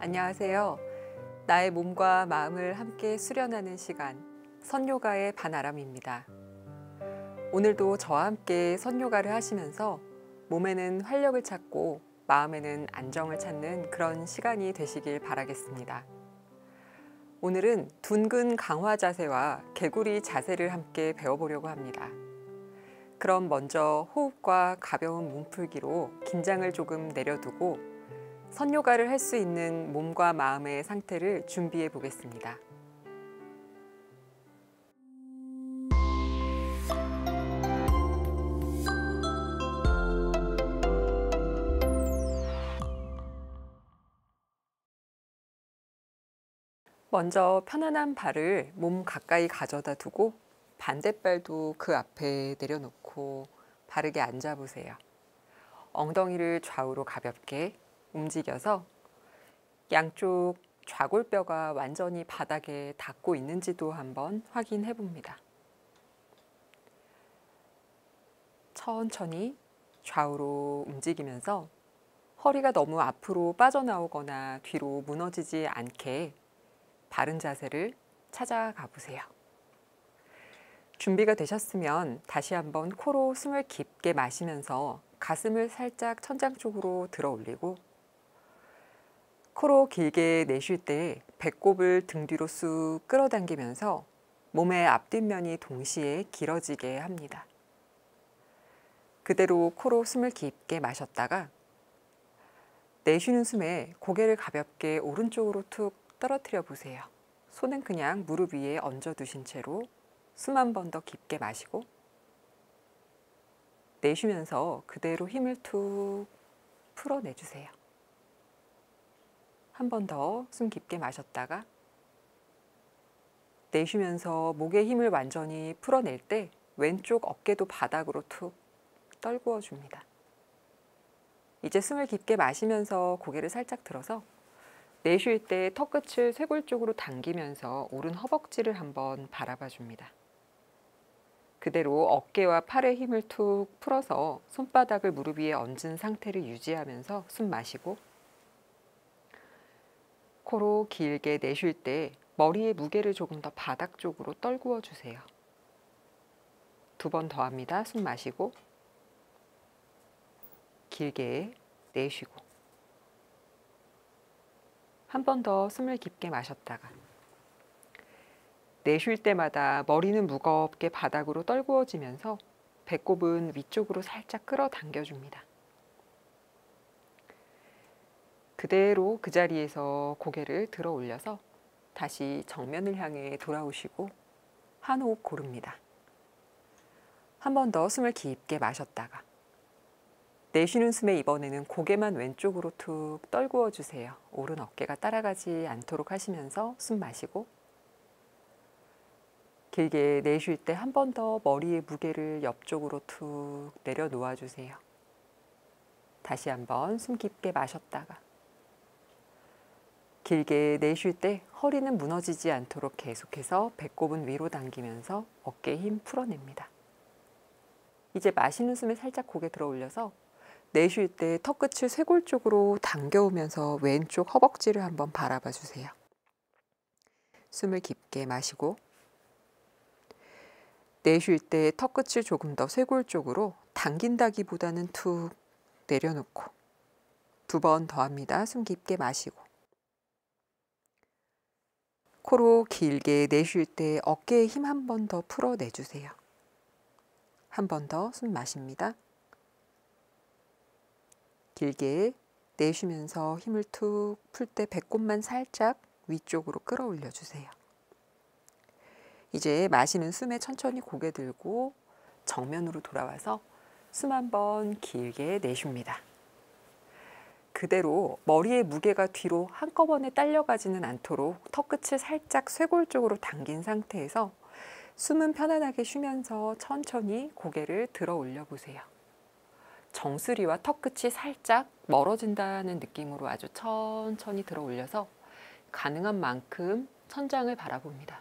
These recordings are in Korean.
안녕하세요. 나의 몸과 마음을 함께 수련하는 시간, 선요가의 반아람입니다. 오늘도 저와 함께 선요가를 하시면서 몸에는 활력을 찾고 마음에는 안정을 찾는 그런 시간이 되시길 바라겠습니다. 오늘은 둔근 강화 자세와 개구리 자세를 함께 배워보려고 합니다. 그럼 먼저 호흡과 가벼운 몸풀기로 긴장을 조금 내려두고 선요가를 할 수 있는 몸과 마음의 상태를 준비해 보겠습니다. 먼저 편안한 발을 몸 가까이 가져다 두고 반대발도 그 앞에 내려놓고 바르게 앉아 보세요. 엉덩이를 좌우로 가볍게 움직여서 양쪽 좌골뼈가 완전히 바닥에 닿고 있는지도 한번 확인해 봅니다. 천천히 좌우로 움직이면서 허리가 너무 앞으로 빠져나오거나 뒤로 무너지지 않게 바른 자세를 찾아가 보세요. 준비가 되셨으면 다시 한번 코로 숨을 깊게 마시면서 가슴을 살짝 천장 쪽으로 들어 올리고 코로 길게 내쉴 때 배꼽을 등 뒤로 쑥 끌어당기면서 몸의 앞뒷면이 동시에 길어지게 합니다. 그대로 코로 숨을 깊게 마셨다가 내쉬는 숨에 고개를 가볍게 오른쪽으로 툭 떨어뜨려 보세요. 손은 그냥 무릎 위에 얹어 두신 채로 숨 한 번 더 깊게 마시고 내쉬면서 그대로 힘을 툭 풀어내주세요. 한 번 더 숨 깊게 마셨다가 내쉬면서 목의 힘을 완전히 풀어낼 때 왼쪽 어깨도 바닥으로 툭 떨구어 줍니다. 이제 숨을 깊게 마시면서 고개를 살짝 들어서 내쉴 때 턱끝을 쇄골 쪽으로 당기면서 오른 허벅지를 한번 바라봐 줍니다. 그대로 어깨와 팔의 힘을 툭 풀어서 손바닥을 무릎 위에 얹은 상태를 유지하면서 숨 마시고 코로 길게 내쉴 때 머리의 무게를 조금 더 바닥 쪽으로 떨구어 주세요. 두 번 더 합니다. 숨 마시고 길게 내쉬고 한 번 더 숨을 깊게 마셨다가 내쉴 때마다 머리는 무겁게 바닥으로 떨구어지면서 배꼽은 위쪽으로 살짝 끌어당겨 줍니다. 그대로 그 자리에서 고개를 들어 올려서 다시 정면을 향해 돌아오시고 한 호흡 고릅니다. 한 번 더 숨을 깊게 마셨다가 내쉬는 숨에 이번에는 고개만 왼쪽으로 툭 떨구어 주세요. 오른 어깨가 따라가지 않도록 하시면서 숨 마시고 길게 내쉴 때 한 번 더 머리의 무게를 옆쪽으로 툭 내려놓아 주세요. 다시 한번 숨 깊게 마셨다가 길게 내쉴 때 허리는 무너지지 않도록 계속해서 배꼽은 위로 당기면서 어깨 힘 풀어냅니다. 이제 마시는 숨에 살짝 고개 들어 올려서 내쉴 때 턱끝을 쇄골 쪽으로 당겨오면서 왼쪽 허벅지를 한번 바라봐 주세요. 숨을 깊게 마시고 내쉴 때 턱끝을 조금 더 쇄골 쪽으로 당긴다기보다는 툭 내려놓고 두 번 더 합니다. 숨 깊게 마시고 코로 길게 내쉴 때 어깨에 힘 한 번 더 풀어내주세요. 한 번 더 숨 마십니다. 길게 내쉬면서 힘을 툭 풀 때 배꼽만 살짝 위쪽으로 끌어올려 주세요. 이제 마시는 숨에 천천히 고개 들고 정면으로 돌아와서 숨 한 번 길게 내쉽니다. 그대로 머리의 무게가 뒤로 한꺼번에 딸려가지는 않도록 턱끝을 살짝 쇄골 쪽으로 당긴 상태에서 숨은 편안하게 쉬면서 천천히 고개를 들어 올려 보세요. 정수리와 턱끝이 살짝 멀어진다는 느낌으로 아주 천천히 들어 올려서 가능한 만큼 천장을 바라봅니다.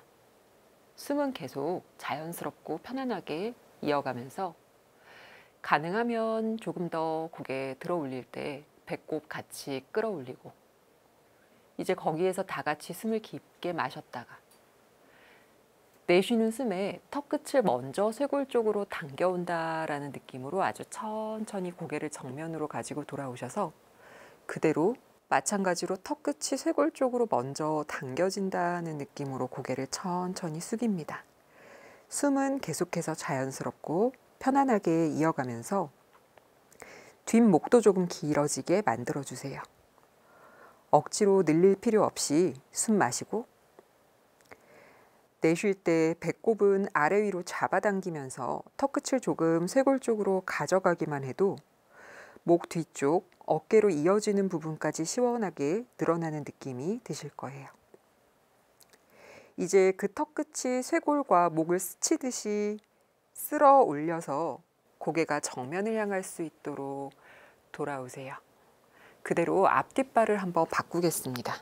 숨은 계속 자연스럽고 편안하게 이어가면서 가능하면 조금 더 고개 들어 올릴 때 배꼽 같이 끌어올리고 이제 거기에서 다 같이 숨을 깊게 마셨다가 내쉬는 숨에 턱끝을 먼저 쇄골 쪽으로 당겨온다라는 느낌으로 아주 천천히 고개를 정면으로 가지고 돌아오셔서 그대로 마찬가지로 턱끝이 쇄골 쪽으로 먼저 당겨진다는 느낌으로 고개를 천천히 숙입니다. 숨은 계속해서 자연스럽고 편안하게 이어가면서 뒷목도 조금 길어지게 만들어 주세요. 억지로 늘릴 필요 없이 숨 마시고 내쉴 때 배꼽은 아래 위로 잡아당기면서 턱끝을 조금 쇄골 쪽으로 가져가기만 해도 목 뒤쪽 어깨로 이어지는 부분까지 시원하게 늘어나는 느낌이 드실 거예요. 이제 그 턱끝이 쇄골과 목을 스치듯이 쓸어 올려서 고개가 정면을 향할 수 있도록 돌아오세요. 그대로 앞뒷발을 한번 바꾸겠습니다.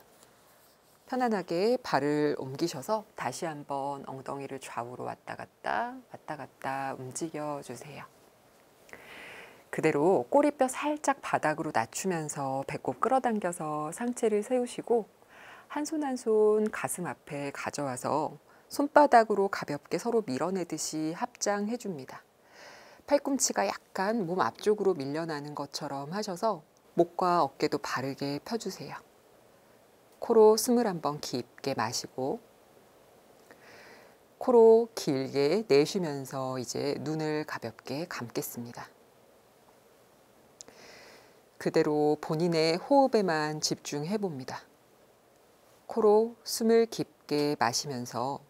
편안하게 발을 옮기셔서 다시 한번 엉덩이를 좌우로 왔다 갔다 왔다 갔다 움직여 주세요. 그대로 꼬리뼈 살짝 바닥으로 낮추면서 배꼽 끌어당겨서 상체를 세우시고 한 손 한 손 가슴 앞에 가져와서 손바닥으로 가볍게 서로 밀어내듯이 합장해 줍니다. 팔꿈치가 약간 몸 앞쪽으로 밀려나는 것처럼 하셔서 목과 어깨도 바르게 펴주세요. 코로 숨을 한번 깊게 마시고 코로 길게 내쉬면서 이제 눈을 가볍게 감겠습니다. 그대로 본인의 호흡에만 집중해 봅니다. 코로 숨을 깊게 마시면서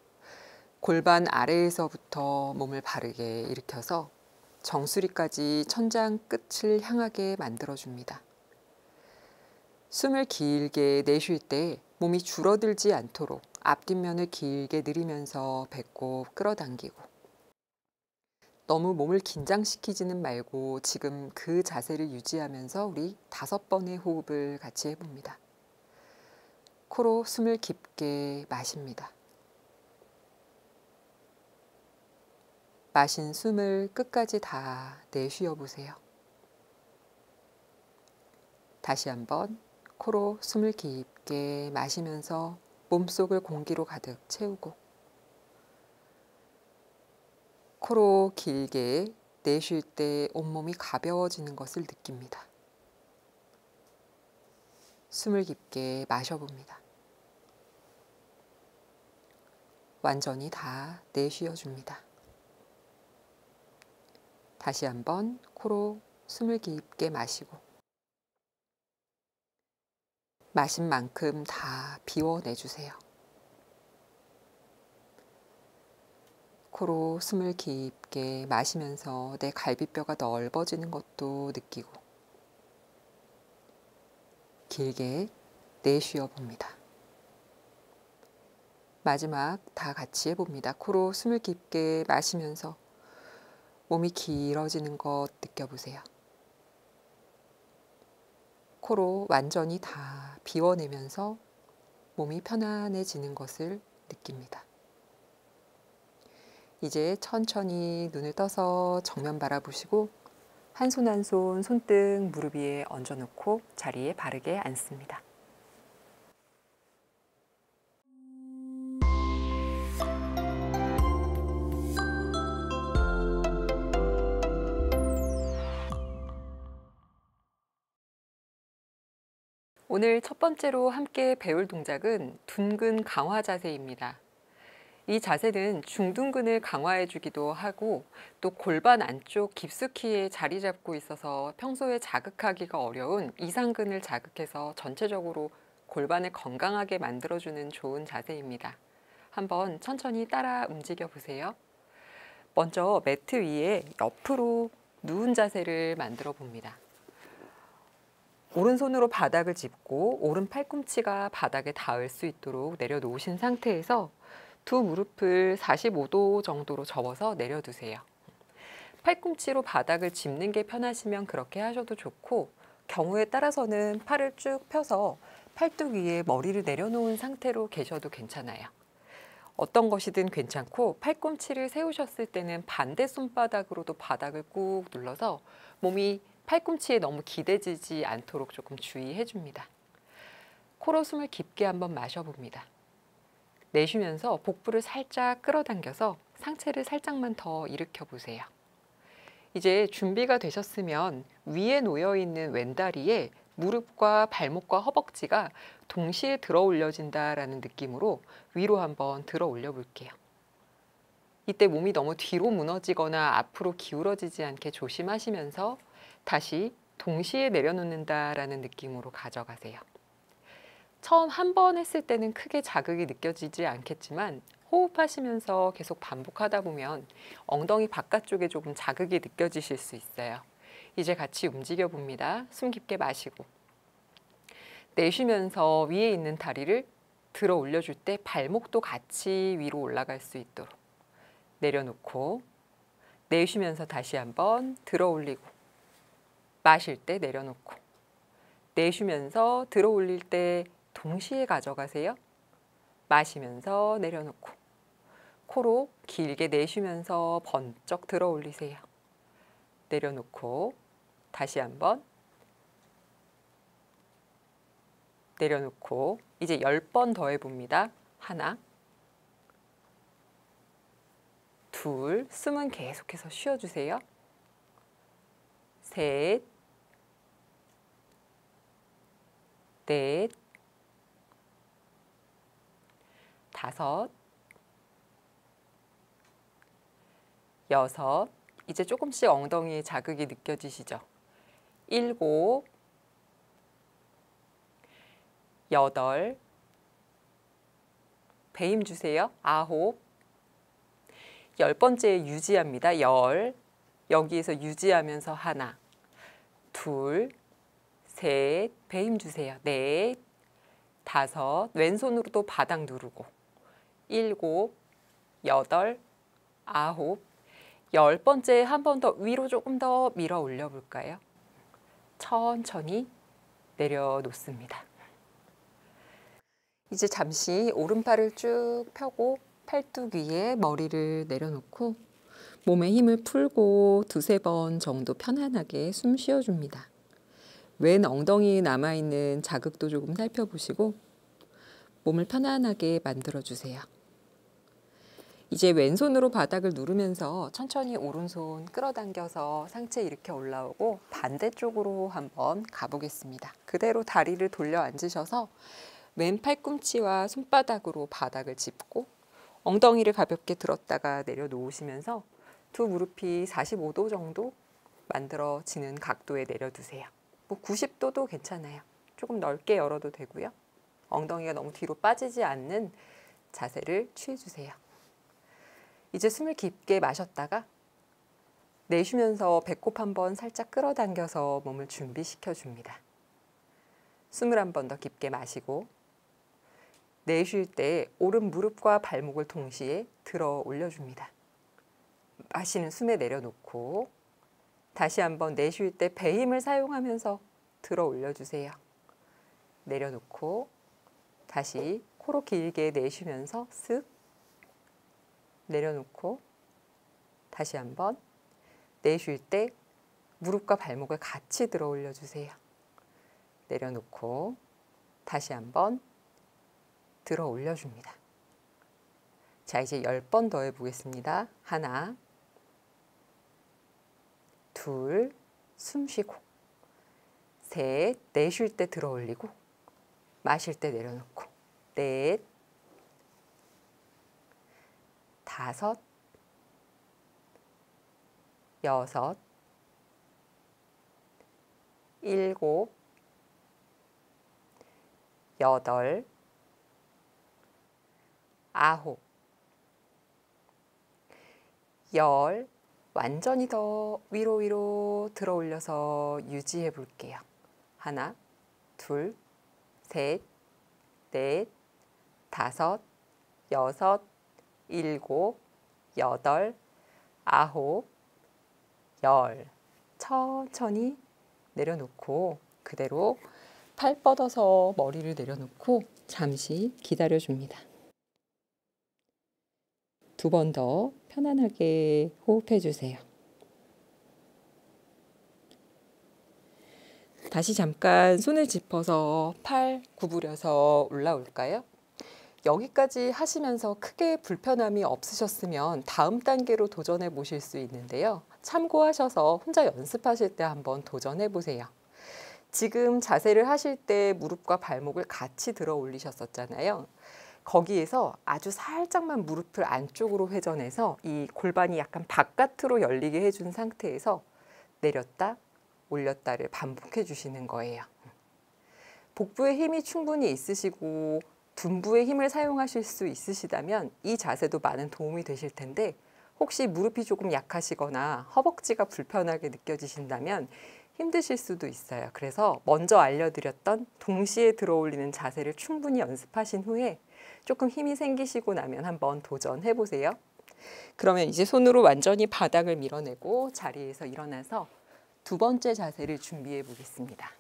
골반 아래에서부터 몸을 바르게 일으켜서 정수리까지 천장 끝을 향하게 만들어줍니다. 숨을 길게 내쉴 때 몸이 줄어들지 않도록 앞뒷면을 길게 늘리면서 배꼽 끌어당기고 너무 몸을 긴장시키지는 말고 지금 그 자세를 유지하면서 우리 다섯 번의 호흡을 같이 해봅니다. 코로 숨을 깊게 마십니다. 마신 숨을 끝까지 다 내쉬어 보세요. 다시 한번 코로 숨을 깊게 마시면서 몸속을 공기로 가득 채우고 코로 길게 내쉴 때 온몸이 가벼워지는 것을 느낍니다. 숨을 깊게 마셔봅니다. 완전히 다 내쉬어 줍니다. 다시 한번 코로 숨을 깊게 마시고 마신 만큼 다 비워내주세요. 코로 숨을 깊게 마시면서 내 갈비뼈가 넓어지는 것도 느끼고 길게 내쉬어 봅니다. 마지막 다 같이 해봅니다. 코로 숨을 깊게 마시면서 몸이 길어지는 것 느껴보세요. 코로 완전히 다 비워내면서 몸이 편안해지는 것을 느낍니다. 이제 천천히 눈을 떠서 정면 바라보시고 한 손 한 손 손등 무릎 위에 얹어놓고 자리에 바르게 앉습니다. 오늘 첫 번째로 함께 배울 동작은 둔근 강화 자세입니다. 이 자세는 중둔근을 강화해 주기도 하고 또 골반 안쪽 깊숙이에 자리 잡고 있어서 평소에 자극하기가 어려운 이상근을 자극해서 전체적으로 골반을 건강하게 만들어주는 좋은 자세입니다. 한번 천천히 따라 움직여 보세요. 먼저 매트 위에 옆으로 누운 자세를 만들어 봅니다. 오른손으로 바닥을 짚고 오른 팔꿈치가 바닥에 닿을 수 있도록 내려놓으신 상태에서 두 무릎을 45도 정도로 접어서 내려두세요. 팔꿈치로 바닥을 짚는 게 편하시면 그렇게 하셔도 좋고 경우에 따라서는 팔을 쭉 펴서 팔뚝 위에 머리를 내려놓은 상태로 계셔도 괜찮아요. 어떤 것이든 괜찮고 팔꿈치를 세우셨을 때는 반대 손바닥으로도 바닥을 꾹 눌러서 몸이 팔꿈치에 너무 기대지지 않도록 조금 주의해 줍니다. 코로 숨을 깊게 한번 마셔봅니다. 내쉬면서 복부를 살짝 끌어당겨서 상체를 살짝만 더 일으켜 보세요. 이제 준비가 되셨으면 위에 놓여 있는 왼다리에 무릎과 발목과 허벅지가 동시에 들어 올려진다라는 느낌으로 위로 한번 들어 올려 볼게요. 이때 몸이 너무 뒤로 무너지거나 앞으로 기울어지지 않게 조심하시면서 다시 동시에 내려놓는다라는 느낌으로 가져가세요. 처음 한 번 했을 때는 크게 자극이 느껴지지 않겠지만 호흡하시면서 계속 반복하다 보면 엉덩이 바깥쪽에 조금 자극이 느껴지실 수 있어요. 이제 같이 움직여 봅니다. 숨 깊게 마시고 내쉬면서 위에 있는 다리를 들어 올려줄 때 발목도 같이 위로 올라갈 수 있도록 내려놓고 내쉬면서 다시 한번 들어 올리고 마실 때 내려놓고 내쉬면서 들어 올릴 때 동시에 가져가세요. 마시면서 내려놓고 코로 길게 내쉬면서 번쩍 들어 올리세요. 내려놓고 다시 한번 내려놓고 이제 10번 더 해봅니다. 하나 둘, 숨은 계속해서 쉬어주세요. 셋, 넷, 다섯, 여섯, 이제 조금씩 엉덩이에 자극이 느껴지시죠? 일곱, 여덟, 배임 주세요. 아홉, 열 번째 유지합니다. 열, 여기에서 유지하면서 하나, 둘, 셋, 배임 주세요. 넷, 다섯, 왼손으로도 바닥 누르고, 일곱, 여덟, 아홉, 열 번째 한 번 더 위로 조금 더 밀어 올려 볼까요? 천천히 내려 놓습니다. 이제 잠시 오른팔을 쭉 펴고 팔뚝 위에 머리를 내려놓고 몸에 힘을 풀고 두세 번 정도 편안하게 숨 쉬어줍니다. 왼 엉덩이에 남아있는 자극도 조금 살펴보시고 몸을 편안하게 만들어주세요. 이제 왼손으로 바닥을 누르면서 천천히 오른손 끌어당겨서 상체 이렇게 올라오고 반대쪽으로 한번 가보겠습니다. 그대로 다리를 돌려 앉으셔서 왼 팔꿈치와 손바닥으로 바닥을 짚고 엉덩이를 가볍게 들었다가 내려놓으시면서 두 무릎이 45도 정도 만들어지는 각도에 내려두세요. 뭐 90도도 괜찮아요. 조금 넓게 열어도 되고요. 엉덩이가 너무 뒤로 빠지지 않는 자세를 취해주세요. 이제 숨을 깊게 마셨다가 내쉬면서 배꼽 한번 살짝 끌어당겨서 몸을 준비시켜 줍니다. 숨을 한 번 더 깊게 마시고 내쉴 때 오른 무릎과 발목을 동시에 들어 올려줍니다. 마시는 숨에 내려놓고 다시 한번 내쉴 때 배힘을 사용하면서 들어 올려주세요. 내려놓고 다시 코로 길게 내쉬면서 쓱 내려놓고 다시 한번 내쉴 때 무릎과 발목을 같이 들어 올려주세요. 내려놓고 다시 한번 들어 올려줍니다. 자, 이제 10번 더 해보겠습니다. 하나, 둘, 숨 쉬고, 셋, 내쉴 때 들어 올리고, 마실 때 내려놓고, 넷, 다섯, 여섯, 일곱, 여덟, 아홉, 열, 완전히 더 위로 위로 들어 올려서 유지해 볼게요. 하나, 둘, 셋, 넷, 다섯, 여섯, 일곱, 여덟, 아홉, 열. 천천히 내려놓고 그대로 팔 뻗어서 머리를 내려놓고 잠시 기다려 줍니다. 두 번 더 편안하게 호흡해 주세요. 다시 잠깐 손을 짚어서 팔 구부려서 올라올까요? 여기까지 하시면서 크게 불편함이 없으셨으면 다음 단계로 도전해 보실 수 있는데요. 참고하셔서 혼자 연습하실 때 한번 도전해 보세요. 지금 자세를 하실 때 무릎과 발목을 같이 들어 올리셨었잖아요. 거기에서 아주 살짝만 무릎을 안쪽으로 회전해서 이 골반이 약간 바깥으로 열리게 해준 상태에서 내렸다 올렸다를 반복해 주시는 거예요. 복부에 힘이 충분히 있으시고 둔부에 힘을 사용하실 수 있으시다면 이 자세도 많은 도움이 되실 텐데 혹시 무릎이 조금 약하시거나 허벅지가 불편하게 느껴지신다면 힘드실 수도 있어요. 그래서 먼저 알려드렸던 동시에 들어올리는 자세를 충분히 연습하신 후에 조금 힘이 생기시고 나면 한번 도전해 보세요. 그러면 이제 손으로 완전히 바닥을 밀어내고 자리에서 일어나서 두 번째 자세를 준비해 보겠습니다.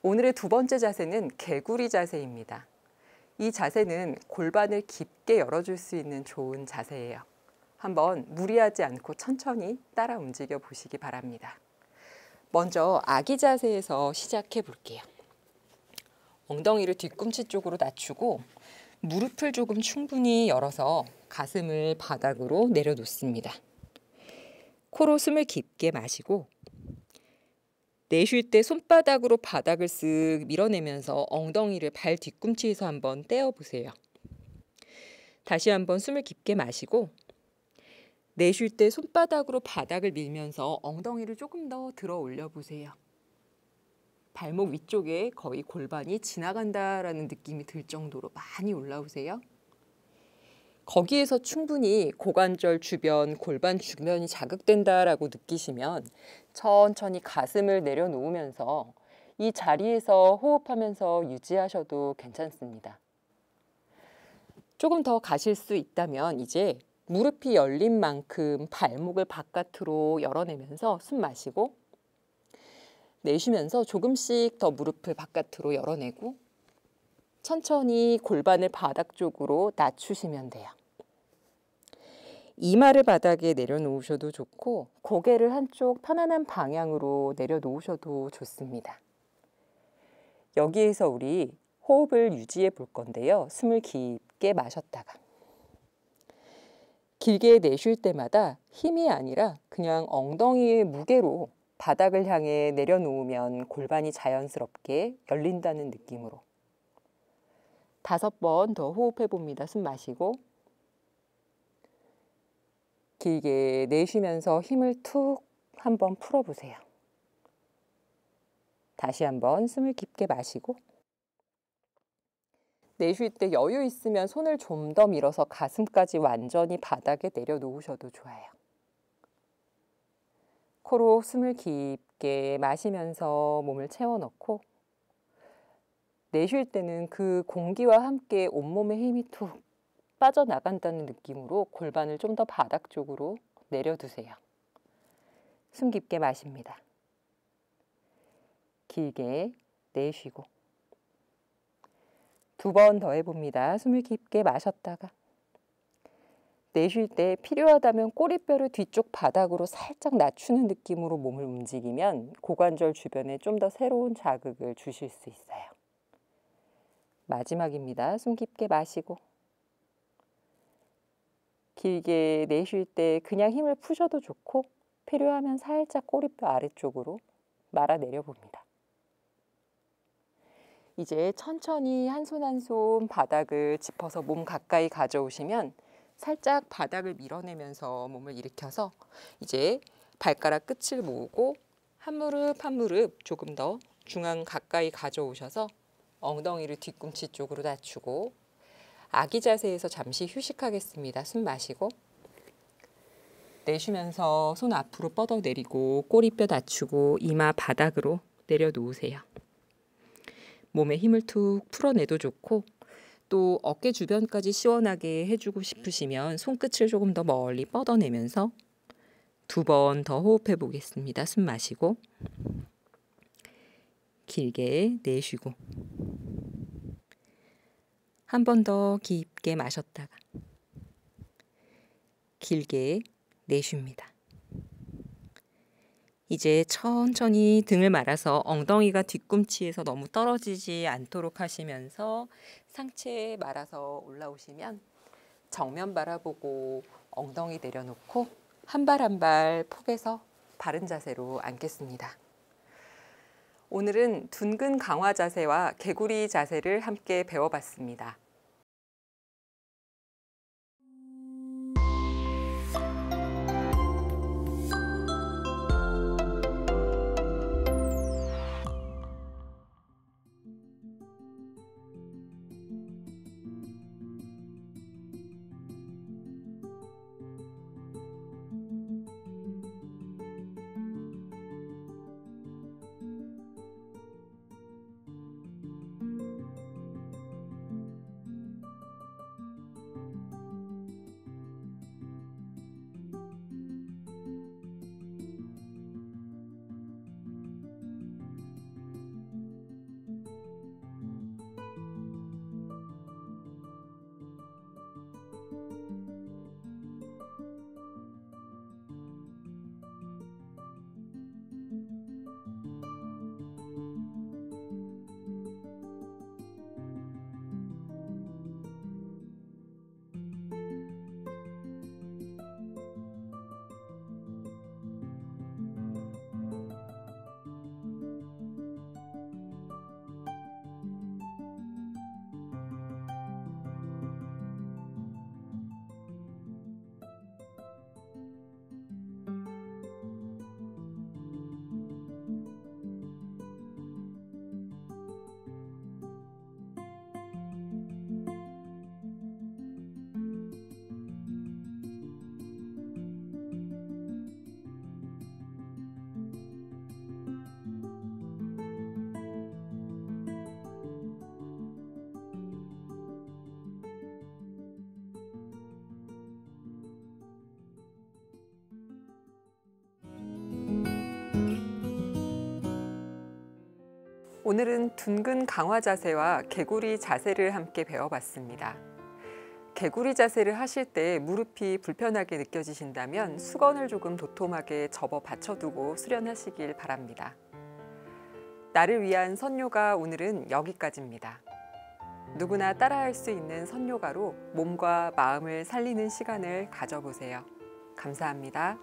오늘의 두 번째 자세는 개구리 자세입니다. 이 자세는 골반을 깊게 열어줄 수 있는 좋은 자세예요. 한번 무리하지 않고 천천히 따라 움직여 보시기 바랍니다. 먼저 아기 자세에서 시작해 볼게요. 엉덩이를 뒤꿈치 쪽으로 낮추고 무릎을 조금 충분히 열어서 가슴을 바닥으로 내려놓습니다. 코로 숨을 깊게 마시고 내쉴 때 손바닥으로 바닥을 쓱 밀어내면서 엉덩이를 발 뒤꿈치에서 한번 떼어보세요. 다시 한번 숨을 깊게 마시고 내쉴 때 손바닥으로 바닥을 밀면서 엉덩이를 조금 더 들어 올려 보세요. 발목 위쪽에 거의 골반이 지나간다라는 느낌이 들 정도로 많이 올라오세요. 거기에서 충분히 고관절 주변, 골반 주변이 자극된다라고 느끼시면 천천히 가슴을 내려놓으면서 이 자리에서 호흡하면서 유지하셔도 괜찮습니다. 조금 더 가실 수 있다면 이제 무릎이 열린 만큼 발목을 바깥으로 열어내면서 숨 마시고 내쉬면서 조금씩 더 무릎을 바깥으로 열어내고 천천히 골반을 바닥 쪽으로 낮추시면 돼요. 이마를 바닥에 내려놓으셔도 좋고 고개를 한쪽 편안한 방향으로 내려놓으셔도 좋습니다. 여기에서 우리 호흡을 유지해 볼 건데요. 숨을 깊게 마셨다가 길게 내쉴 때마다 힘이 아니라 그냥 엉덩이의 무게로 바닥을 향해 내려놓으면 골반이 자연스럽게 열린다는 느낌으로 다섯 번 더 호흡해 봅니다. 숨 마시고 길게 내쉬면서 힘을 툭 한번 풀어보세요. 다시 한번 숨을 깊게 마시고 내쉴 때 여유 있으면 손을 좀 더 밀어서 가슴까지 완전히 바닥에 내려놓으셔도 좋아요. 코로 숨을 깊게 마시면서 몸을 채워 넣고 내쉴 때는 그 공기와 함께 온몸에 힘이 툭 빠져나간다는 느낌으로 골반을 좀 더 바닥 쪽으로 내려두세요. 숨 깊게 마십니다. 길게 내쉬고 두 번 더 해봅니다. 숨을 깊게 마셨다가 내쉴 때 필요하다면 꼬리뼈를 뒤쪽 바닥으로 살짝 낮추는 느낌으로 몸을 움직이면 고관절 주변에 좀 더 새로운 자극을 주실 수 있어요. 마지막입니다. 숨 깊게 마시고 길게 내쉴 때 그냥 힘을 푸셔도 좋고 필요하면 살짝 꼬리뼈 아래쪽으로 말아 내려 봅니다. 이제 천천히 한 손 한 손 바닥을 짚어서 몸 가까이 가져오시면 살짝 바닥을 밀어내면서 몸을 일으켜서 이제 발가락 끝을 모으고 한 무릎 한 무릎 조금 더 중앙 가까이 가져오셔서 엉덩이를 뒤꿈치 쪽으로 낮추고 아기 자세에서 잠시 휴식하겠습니다. 숨 마시고 내쉬면서 손 앞으로 뻗어 내리고 꼬리뼈 낮추고 이마 바닥으로 내려놓으세요. 몸에 힘을 툭 풀어내도 좋고 또 어깨 주변까지 시원하게 해주고 싶으시면 손끝을 조금 더 멀리 뻗어내면서 두 번 더 호흡해 보겠습니다. 숨 마시고 길게 내쉬고 한 번 더 깊게 마셨다가 길게 내쉽니다. 이제 천천히 등을 말아서 엉덩이가 뒤꿈치에서 너무 떨어지지 않도록 하시면서 상체에 말아서 올라오시면 정면 바라보고 엉덩이 내려놓고 한 발 한 발 폭에서 바른 자세로 앉겠습니다. 오늘은 둔근 강화 자세와 개구리 자세를 함께 배워봤습니다. 오늘은 둔근 강화 자세와 개구리 자세를 함께 배워봤습니다. 개구리 자세를 하실 때 무릎이 불편하게 느껴지신다면 수건을 조금 도톰하게 접어 받쳐두고 수련하시길 바랍니다. 나를 위한 선요가 오늘은 여기까지입니다. 누구나 따라할 수 있는 선요가로 몸과 마음을 살리는 시간을 가져보세요. 감사합니다.